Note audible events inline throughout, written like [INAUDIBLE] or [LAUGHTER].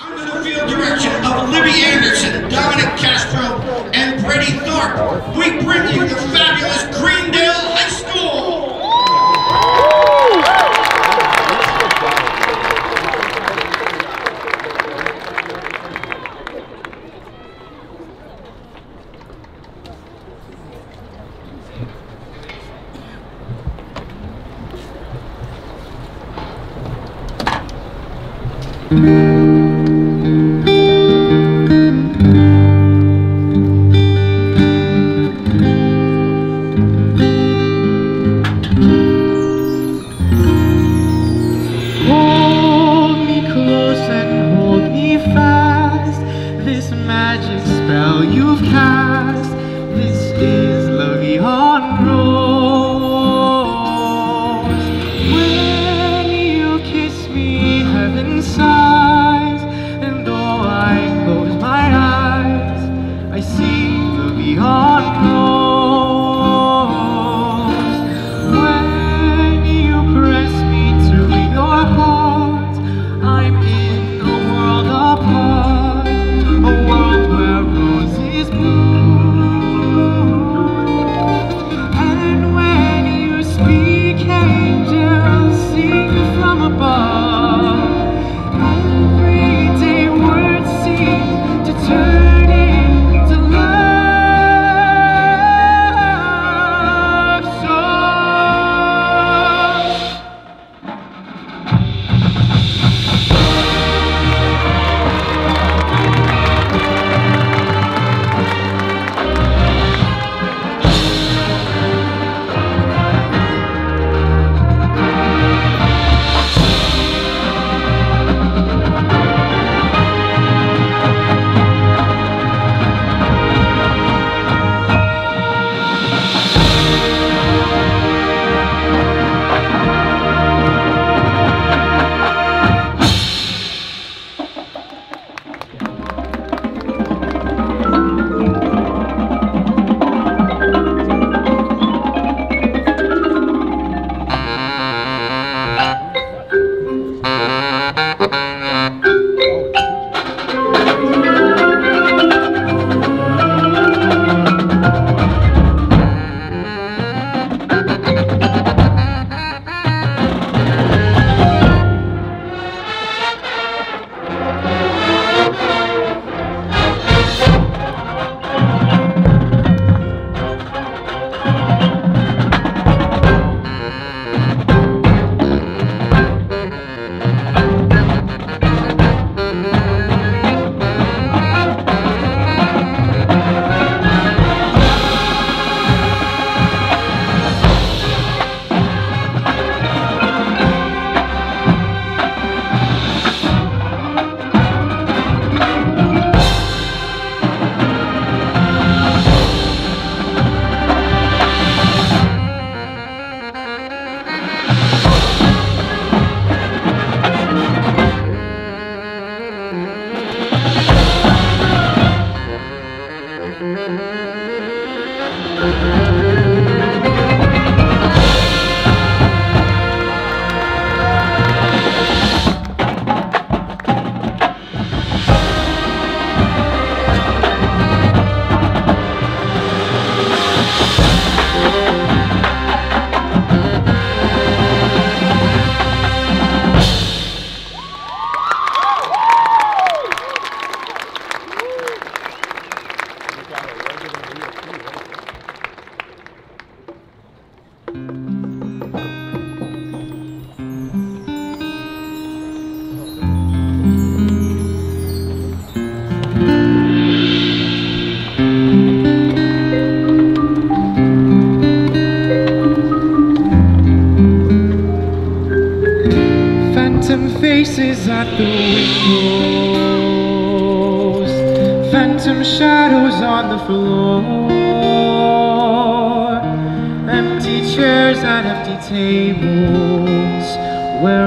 Under the field direction of Libby Anderson, Dominic Castro, and Brady Thorpe, we bring you the fabulous Greendale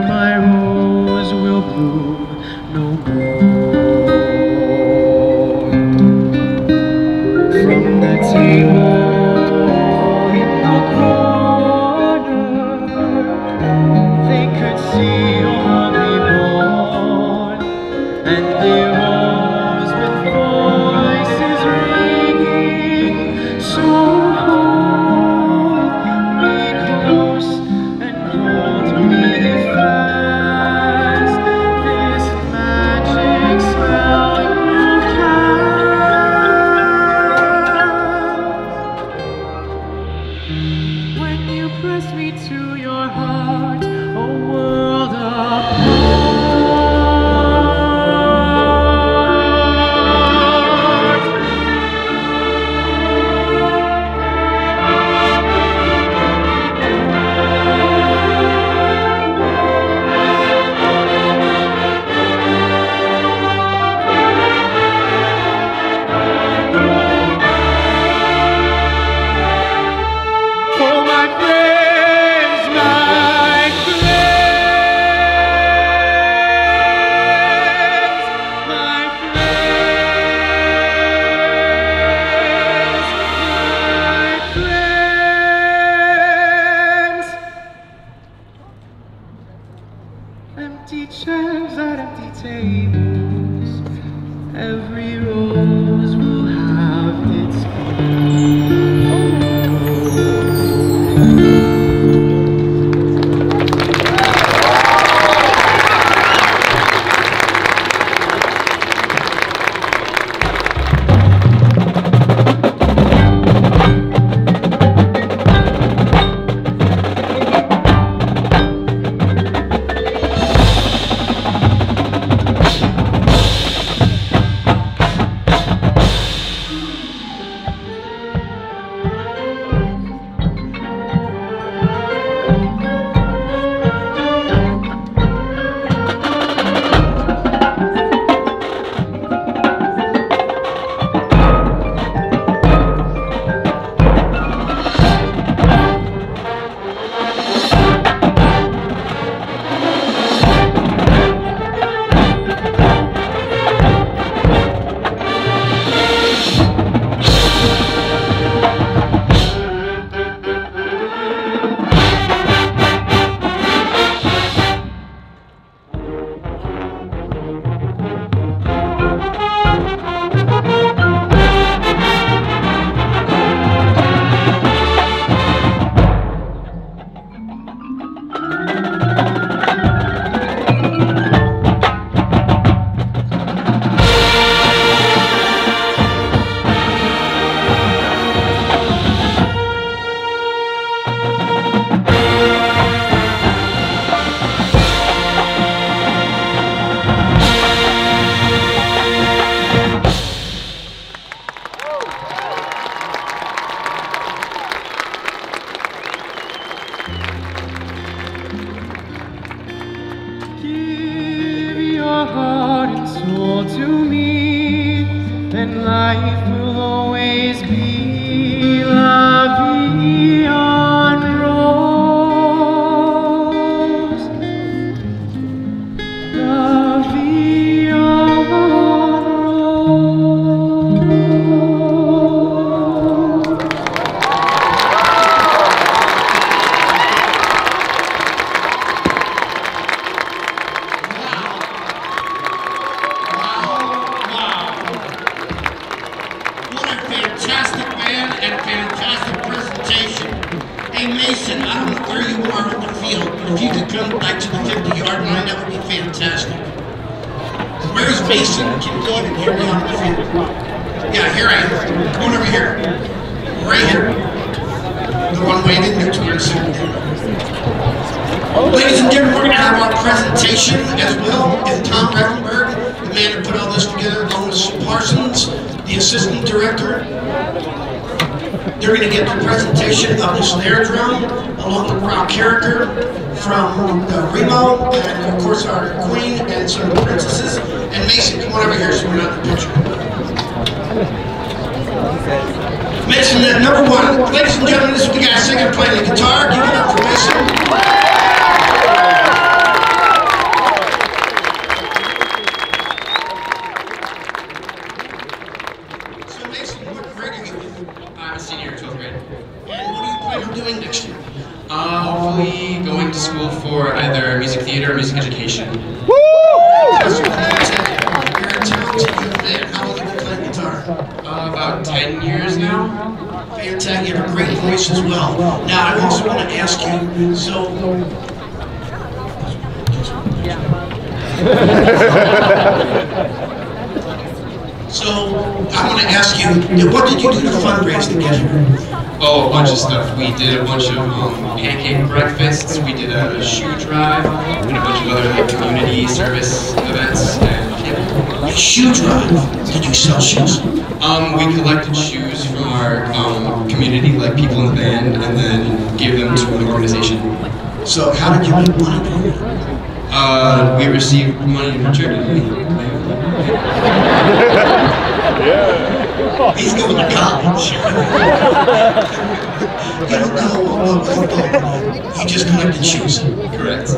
my rose will bloom no more. From the table tables. Every Yeah, here I am. Come on over here. Right here. The one waving, where it's Ladies and gentlemen, we're going to have our presentation as well. Is Tom Revenberg, the man who put all this together, along with Parsons, the assistant director. They're going to get the presentation of the snare drum, along with Rob Carricker from uh, Remo, and of course our queen and some princesses. And Mason, come on over here so we're not in the picture. Mason, uh, number one. Ladies and gentlemen, this is the guy singing and playing the guitar. Give it up for Mason. So Mason, what grade are you in? I'm a senior in 12th grade. And what do you plan on doing next year? Uh, hopefully going to school for either music theater or music education. Yes, you're a talented young man. How Uh, about 10 years now. Fantastic. You have a great voice as well. Now, I also want to ask you, so... So, I want to ask you, what did you do to fundraise to get here? Oh, a bunch of stuff. We did a bunch of um, pancake breakfasts. We did a shoe drive and a bunch of other like, community service events. And yeah. Shoe drive. Did you sell shoes? um, we collected shoes from our um, community, like people in the band, and then gave them to an organization. So how did you make money? Uh, we received money in return. He's going to college. [LAUGHS] you don't know what was involved. You just collected shoes. Correct.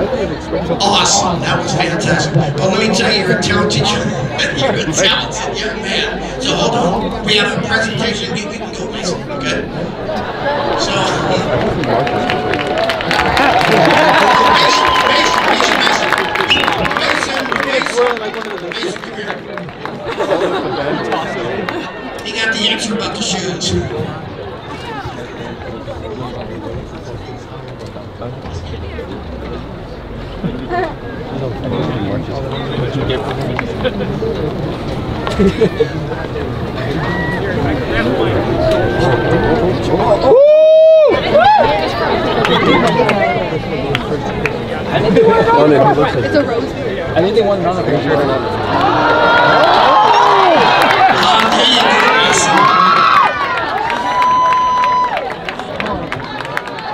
Awesome. That was fantastic. But let me tell you, you're a talented young You're a talented young man. So hold on. We have a presentation. We, we can go, Mason. Okay? So. He got the extra the shoes. It's a rose. I think they won another picture. Ah,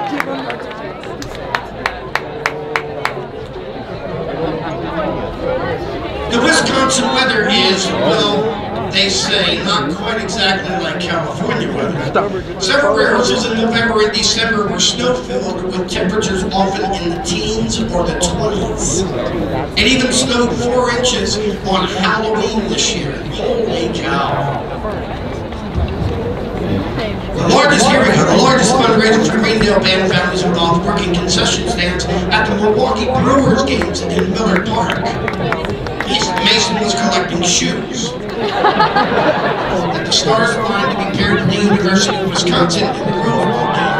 there you go, Mason. The Wisconsin weather is, well, they say, not quite exactly like California weather. Several areas in November and December were snow-filled with temperatures often in the teens or the 20s. It even snowed four inches on Halloween this year. Holy cow. The largest, we the largest fundraiser for Greendale band families involved working concession stands at the Milwaukee Brewers games in Miller Park. Mason was collecting shoes. That the stars aligned to be paired with the University of Wisconsin in the Rose Bowl game.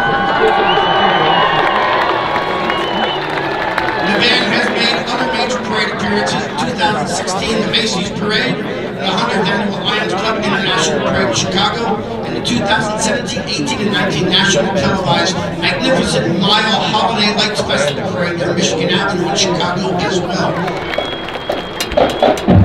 The band has made other major parade appearances in 2016, the Macy's Parade, the 100th Annual Lions Club International Parade in Chicago, and the 2017, 18, and 19 national televised Magnificent Mile Holiday Lights Festival Parade on Michigan Avenue in Chicago as well. Thank you.